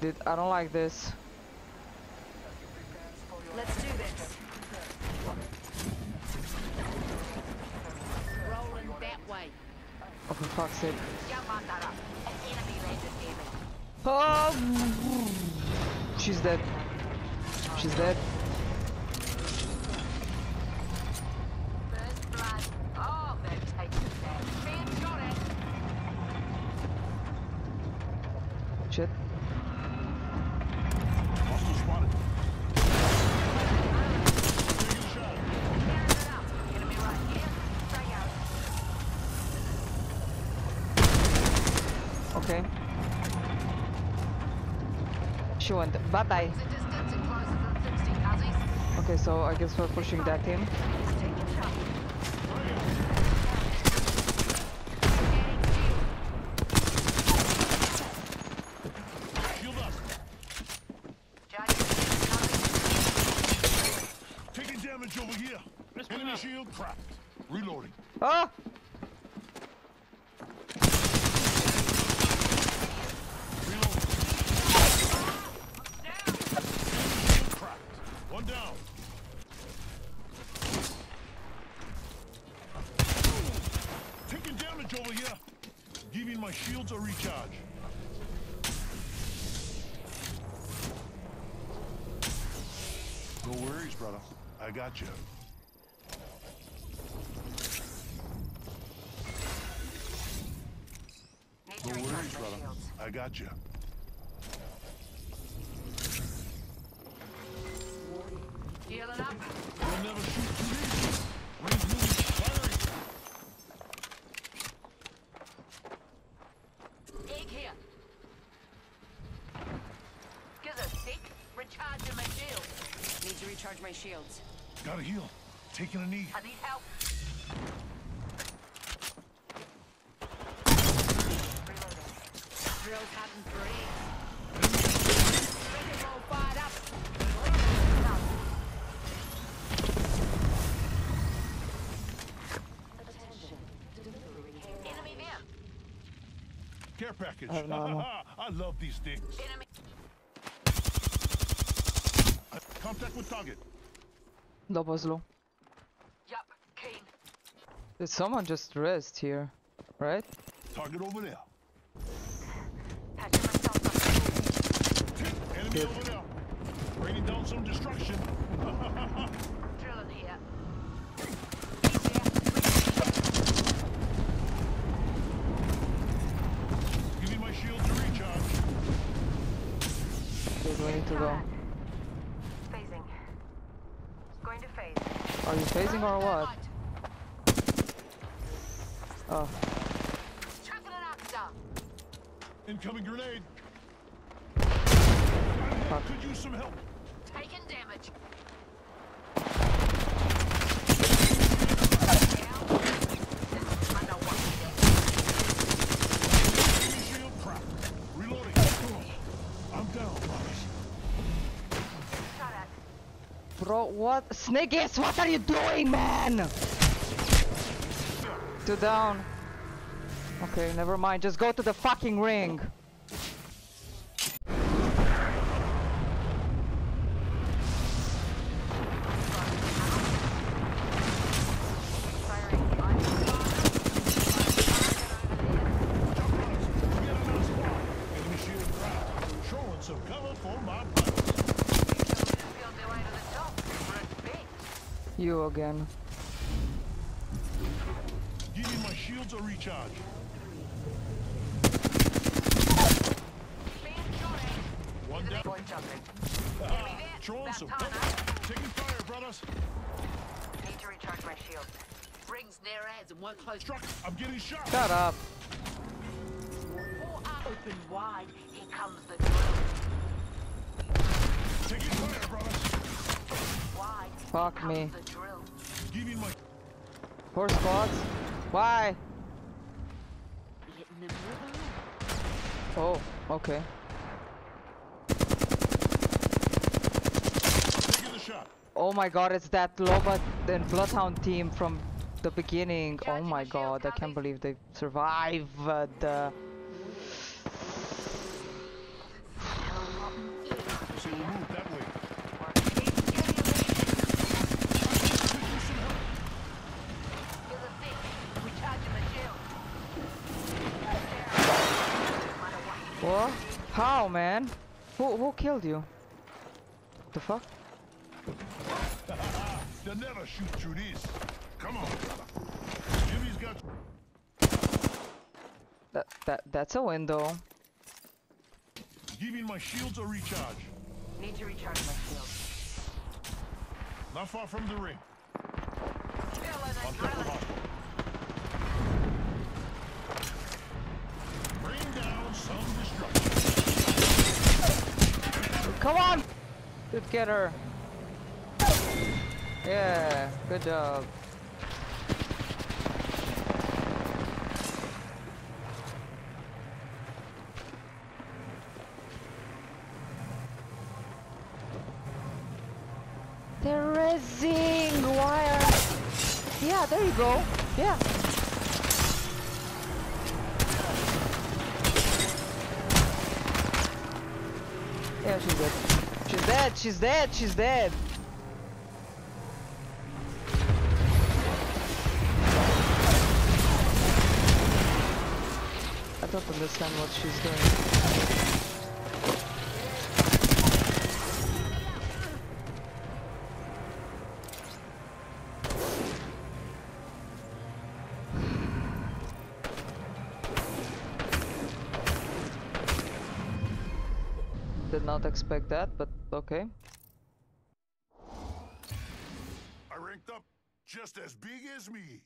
Dude, I don't like this. Let's do this. Rolling that way. Oh, for fuck's sake. Young man, that up. An enemy landed near me. Oh! She's dead. She's dead. First blood. Oh, that tastes bad. Man shot it. Shit. Hostile spotted. Taking a shot. Carrying it up. Enemy right here. Stay out. Okay. She went. Bye bye. The distance and closer than 60, cuzzies. Okay, so I guess we're pushing that team. Taking shot. Shield up. Taking damage over here. Enemy shield cracked. Reloading. Ah! Reloading. Shield cracked. One down. Taking damage over here. Giving my shields a recharge. No worries, brother. I got you. No worries, brother. I got you. Recharge my shields. Gotta heal. Taking a knee. I need help. Reloading. Drills hadn't breathed. Ready, roll, fired up. Care package. I have no ammo. I love these things. Enemy. Contact with target. Low was low. Yup. Kane. Did someone just rest here? Right? Target over there. Patching myself up. Enemy over there. Raining down some destruction. Drilling here. Giving my shield to recharge. Dude, we need to go. Phasing. Going to phase. Are you phasing or what? Oh, Chucking it up, sir. Incoming grenade. Fuck. Could use some help. Taking damage. Enemy shield cracked. Reloading. I'm down, brothers. Shot at. Bro, what? Sniggus, what are you doing, man? Two down. Okay, never mind. Just go to the fucking ring. Cover for my. Feel their way to the top. Respect. You again. Giving my shields a recharge. Being shot at. One down. Ah, Throwing some About time, cover. Taking fire, brothers. Need to recharge my shield. Rings near ads and won't close. Struck. I'm getting shot. Shut up. Four are open wide. Here comes the drill. Taking fire, brothers. Wide. Fuck me. The drill. My Four spots. Why? Hitting them with a Oh, okay. taking the shot. Oh my god, it's that Loba and Bloodhound team from the beginning. Oh my god, I can't believe they survived. What? How, man? Who who killed you? The fuck? They'll never shoot through this. Come on. Jimmy's got That that that's a window. giving my shields a recharge. Need to recharge my shield. Not far from the ring. Uh, Come on! Good get her. Yeah, good job. They're raising wire. Yeah, there you go. Yeah. Yeah, she's dead. She's dead, she's dead, she's dead. I don't understand what she's doing. Did not expect that, but okay. I ranked up just as big as me.